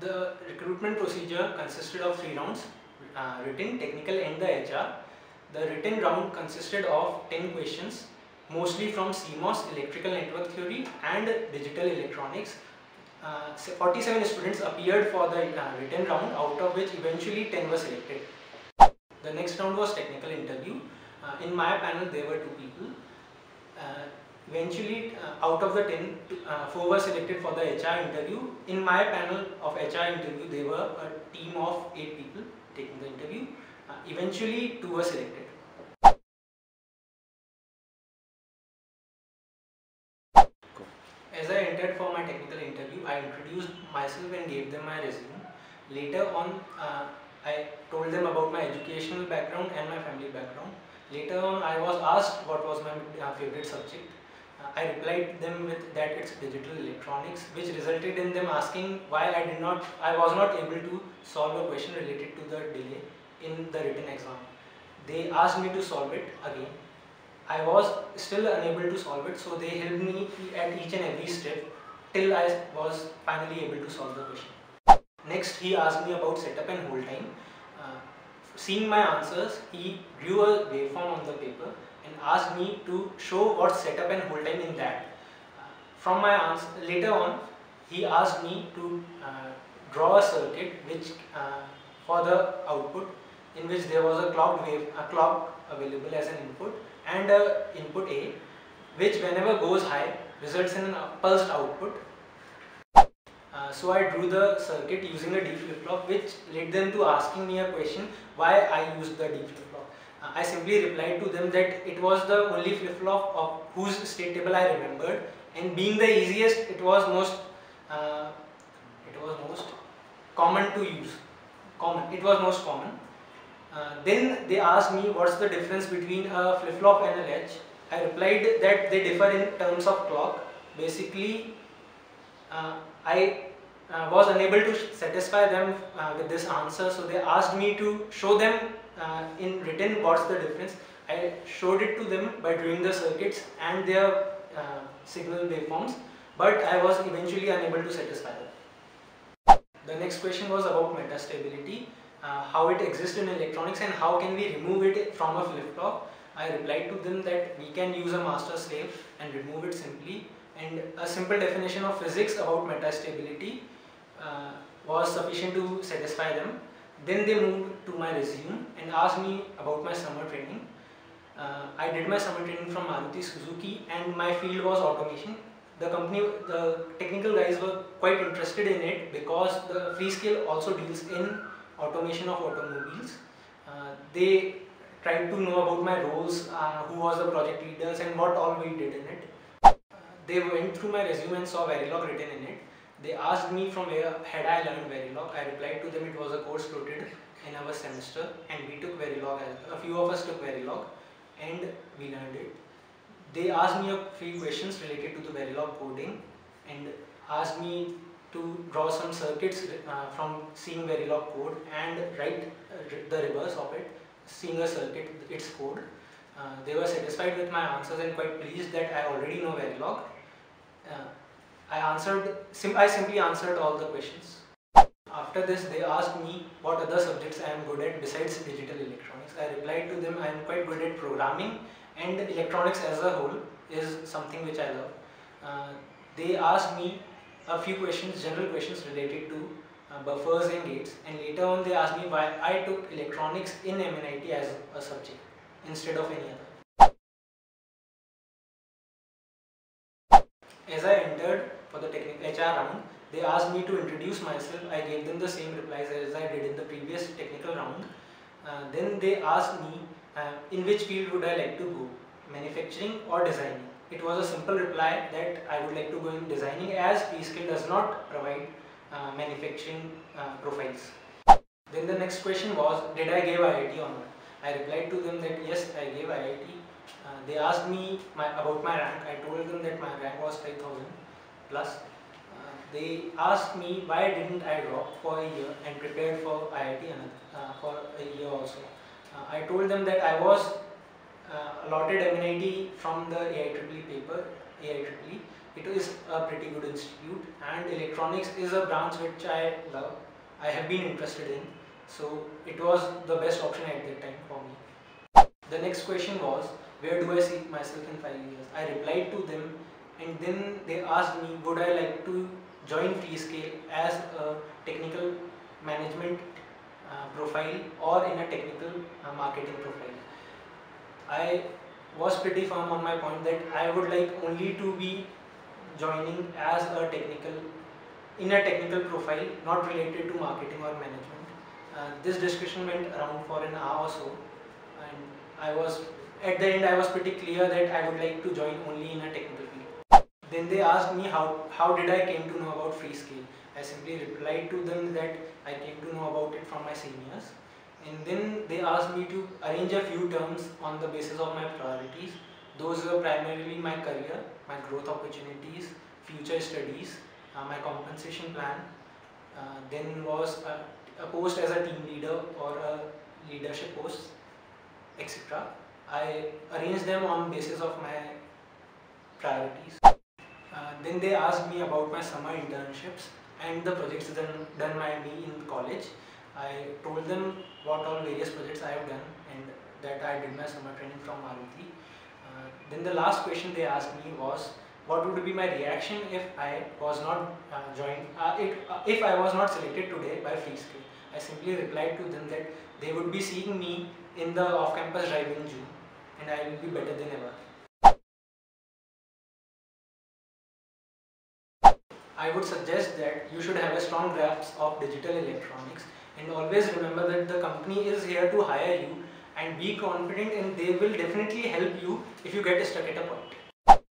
The recruitment procedure consisted of three rounds, uh, written, technical and the HR. The written round consisted of 10 questions, mostly from CMOS, electrical network theory and digital electronics. Uh, 47 students appeared for the uh, written round, out of which eventually 10 were selected. The next round was technical interview. Uh, in my panel, there were two people. Eventually, uh, out of the 10, uh, 4 were selected for the HR interview. In my panel of HR interview, there were a team of 8 people taking the interview. Uh, eventually, 2 were selected. As I entered for my technical interview, I introduced myself and gave them my resume. Later on, uh, I told them about my educational background and my family background. Later on, I was asked what was my uh, favorite subject. I replied them with that it's digital electronics, which resulted in them asking why I did not, I was not able to solve a question related to the delay in the written exam. They asked me to solve it again. I was still unable to solve it, so they helped me at each and every step till I was finally able to solve the question. Next, he asked me about setup and hold time. Uh, seeing my answers, he drew a waveform on the paper and asked me to show what setup and hold time in that. From my answer, later on, he asked me to uh, draw a circuit which uh, for the output in which there was a clock wave, a clock available as an input and a input A which whenever goes high results in a pulsed output. Uh, so I drew the circuit using a D flip-flop which led them to asking me a question why I used the D flip-flop. Uh, I simply replied to them that it was the only flip-flop of whose state table I remembered and being the easiest it was most uh, it was most common to use common it was most common uh, then they asked me what's the difference between a flip-flop and a latch. I replied that they differ in terms of clock. Basically, uh, I uh, was unable to satisfy them uh, with this answer, so they asked me to show them uh, in written what's the difference. I showed it to them by drawing the circuits and their signal waveforms, but I was eventually unable to satisfy them. The next question was about metastability uh, how it exists in electronics and how can we remove it from a flip-flop. I replied to them that we can use a master slave and remove it simply and a simple definition of physics about metastability uh, was sufficient to satisfy them. Then they moved to my resume and asked me about my summer training. Uh, I did my summer training from Maruti Suzuki and my field was automation. The company, the technical guys were quite interested in it because the Freescale also deals in automation of automobiles. Uh, they tried to know about my roles, uh, who was the project leaders and what all we did in it. They went through my resume and saw Verilog written in it. They asked me from where had I learned Verilog. I replied to them it was a course floated in our semester and we took Verilog, a few of us took Verilog and we learned it. They asked me a few questions related to the Verilog coding and asked me to draw some circuits uh, from seeing Verilog code and write uh, the reverse of it, seeing a circuit, its code. Uh, they were satisfied with my answers and quite pleased that I already know Verilog. I answered, sim I simply answered all the questions. After this, they asked me what other subjects I am good at besides digital electronics. I replied to them I am quite good at programming and electronics as a whole is something which I love. Uh, they asked me a few questions, general questions related to uh, buffers and gates and later on they asked me why I took electronics in MNIT as a subject instead of any other. As I entered for the technical HR round, they asked me to introduce myself. I gave them the same replies as I did in the previous technical round. Uh, then they asked me uh, in which field would I like to go, manufacturing or designing it was a simple reply that I would like to go in designing as Freescale does not provide uh, manufacturing uh, profiles. Then the next question was, did I give IIT or not? I replied to them that yes, I gave IIT. Uh, they asked me my, about my rank. I told them that my rank was 5000 plus. They asked me why didn't I drop for a year and prepared for IIT uh, for a year also. Uh, I told them that I was uh, allotted MNIT from the AIEEE paper, AIEEE. it is a pretty good institute and electronics is a branch which I love. I have been interested in. So it was the best option at that time for me. The next question was, where do I see myself in 5 years? I replied to them and then they asked me, would I like to join Freescale as a technical management uh, profile or in a technical uh, marketing profile. I was pretty firm on my point that I would like only to be joining as a technical, in a technical profile, not related to marketing or management. Uh, this discussion went around for an hour or so and I was, at the end I was pretty clear that I would like to join only in a technical field. Then they asked me how, how did I came to know about Freescale. I simply replied to them that I came to know about it from my seniors and then they asked me to arrange a few terms on the basis of my priorities. Those were primarily my career, my growth opportunities, future studies, uh, my compensation plan, uh, then was a, a, post as a team leader or a leadership post, etc. I arranged them on basis of my priorities. Uh, then they asked me about my summer internships and the projects done, done by me in college. I told them what all various projects I have done and that I did my summer training from Maruti. Uh, then the last question they asked me was what would be my reaction if I was not uh, joined, uh, it, uh, if I was not selected today by Freescale. I simply replied to them that they would be seeing me in the off-campus drive in June and I will be better than ever. I would suggest that you should have a strong grasp of digital electronics and always remember that the company is here to hire you and be confident and they will definitely help you if you get stuck at a point.